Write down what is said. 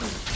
you